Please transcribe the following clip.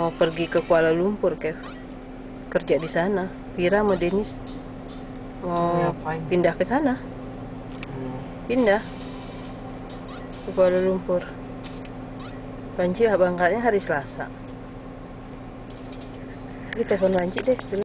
mau pergi ke Kuala Lumpur Kev. Kerja di sana. Vira sama Denis mau Ngapain? pindah ke sana. Hmm. pindah ke Kuala Lumpur. Panci berangkatnya hari Selasa? Kita telepon Panji deh sebelum